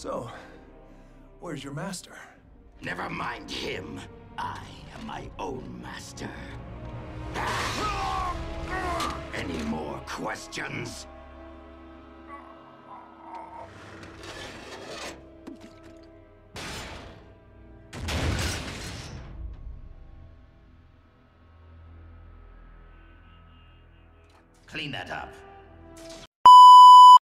So, where's your master? Never mind him. I am my own master. Any more questions? Clean that up.